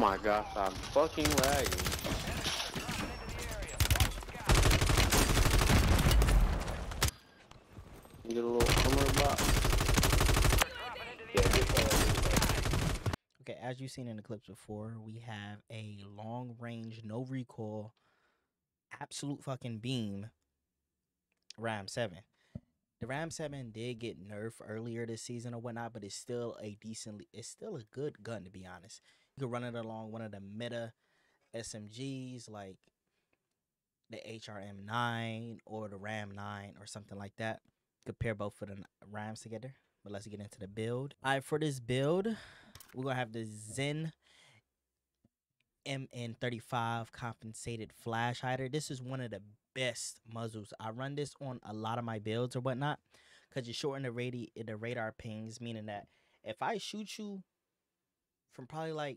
my gosh, I'm fucking lagging. Get a little armor box. Yeah, just, Okay, as you've seen in the clips before, we have a long range, no recoil, absolute fucking beam Ram 7. The Ram 7 did get nerfed earlier this season or whatnot, but it's still a decently it's still a good gun to be honest. You can run it along one of the meta SMGs like the HRM 9 or the Ram 9 or something like that. Compare both of the Rams together. But let's get into the build. Alright, for this build, we're gonna have the Zen MN35 compensated flash hider. This is one of the best muzzles. I run this on a lot of my builds or whatnot because you shorten the radi- the radar pings, meaning that if I shoot you from probably like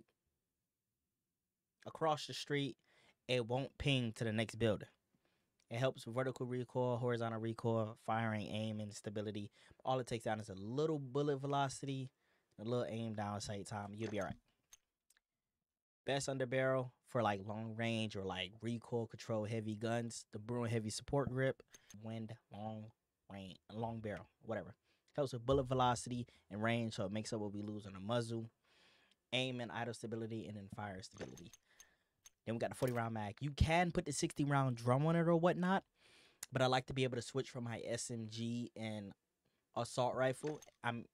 across the street, it won't ping to the next building. It helps with vertical recoil, horizontal recoil, firing, aim, and stability. All it takes down is a little bullet velocity, a little aim down sight time. You'll be alright. Best under barrel for like long range or like recoil control heavy guns. The Bruen heavy support grip, wind long range, long barrel, whatever. Helps with bullet velocity and range, so it makes up what we lose on the muzzle. Aim and idle stability, and then fire stability. Then we got the 40 round mag. You can put the 60 round drum on it or whatnot, but I like to be able to switch from my SMG and assault rifle. I'm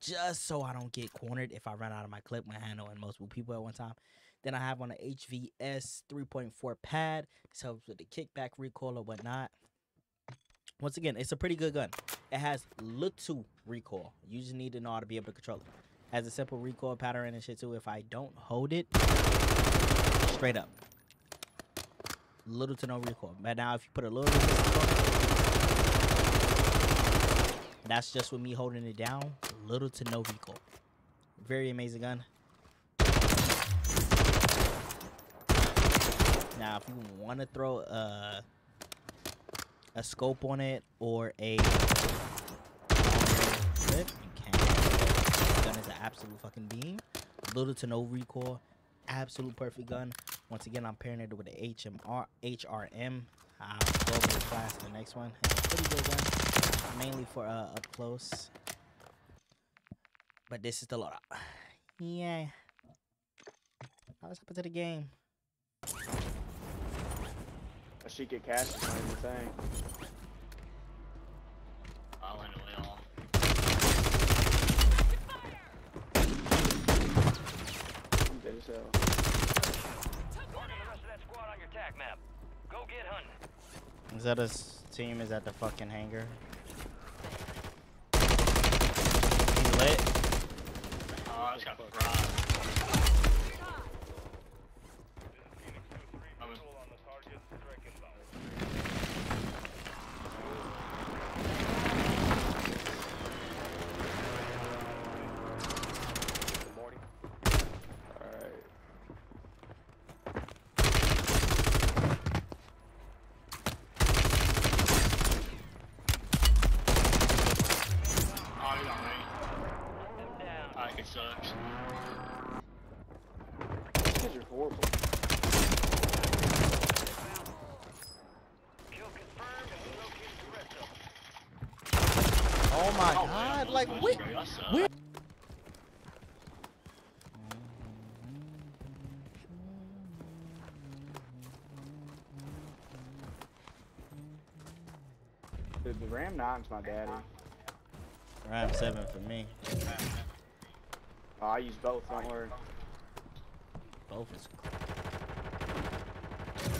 just so I don't get cornered if I run out of my clip when handling multiple people at one time. Then I have on a HVS 3.4 pad. This helps with the kickback recoil or whatnot. Once again, it's a pretty good gun. It has little recoil. You just need to know how to be able to control it. Has a simple recoil pattern and shit too. If I don't hold it, straight up. Little to no recoil. But now if you put a little it, that's just with me holding it down. Little to no recoil. Very amazing gun. Now, if you want to throw a a scope on it or a clip, you can. This gun is an absolute fucking beam. Little to no recoil. Absolute perfect gun. Once again, I'm pairing it with the HMR HRM. I'll go over the class the next one. It's a pretty good gun, mainly for uh, up close. But this is the loadout. Yeah. Now let's hop into the game. I should get cash is not even thing. I'll end it all. I'm dead as hell. Marking the rest of that squad on your tac map. Go get hunting. Is that a s- team? Is at the fucking hangar? He's lit. Oh, I just got fried. I'm Alright. oh, he's on me. Them down. Alright, it sucks. These kids are horrible. Kill confirmed and we located the rest of them. Oh my Oh, god! Like that's what? great. That sucks. where- Dude, the Ram 9's my daddy. Ram seven for me. Oh, I use both, don't worry. Both is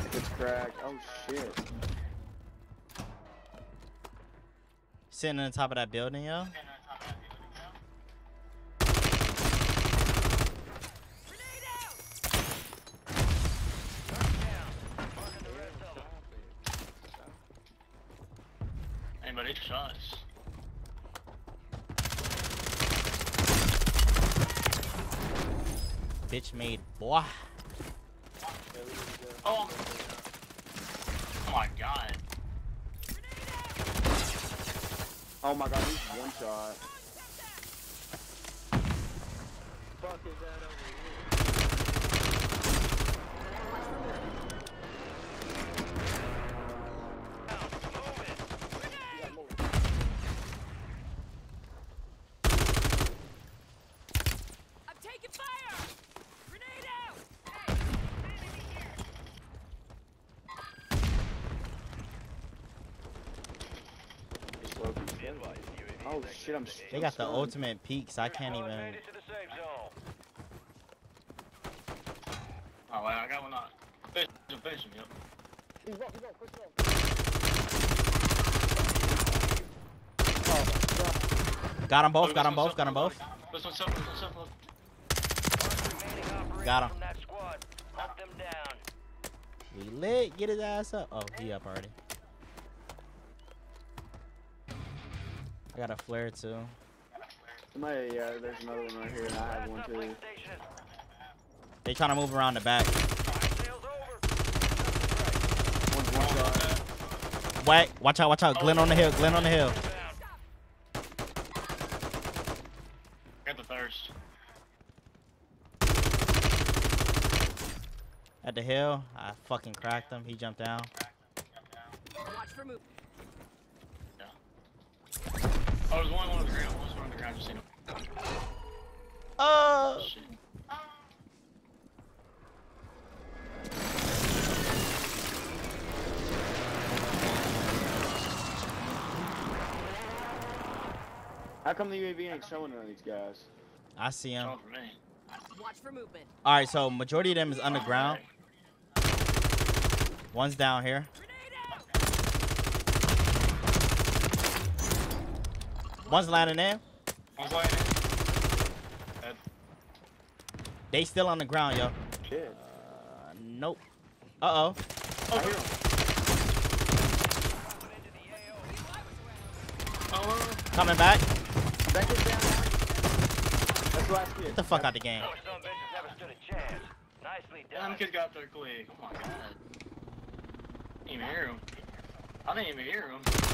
If it's cracked, oh shit. Sitting on the top of that building, yo. Marking the rest. Anybody shots? Bitch made boy. Oh my god, he's one shot. Fuck is that over here? Oh shit, I'm. They I'm got the ultimate peaks. I can't even. made it to the safe zone. Oh, wait, I got one on. Fish, fish, yep. He's low, he's low, push low. Got them both. Got them both. Got them both. This one's something, this one's something. Remaining operators Got him. from that squad. Hunt them down. We lit. Get his ass up. Oh, he up already. I got a flare too. Somebody, yeah, there's another one right here, and I have one too. uplink station is They trying to move around the back. Sales over. One's one shot. Wait, watch out, watch out. Glenn on the hill. Glenn on the hill. Inbound. Got the thirst. At the hill. I fucking cracked him. He jumped down. Watch for move. Oh, there's one, one on the ground. One's one on the ground. Just seen him. Oh. Shit. How come the UAV ain't showing none of these guys? I see him. Showing for me. Watch for movement. All right, so majority of them is underground. One's down here. One's landing in. One's laying in. Dead. They still on the ground, yo. Shit. Uh, nope. Uh oh. I hear him. Oh, Coming back. That down. That's last kid. Get the fuck out the game. Those some bitches never stood a chance. Nicely damn, done. kid got there quick. Oh my god. Didn't even hear him. I didn't even hear him.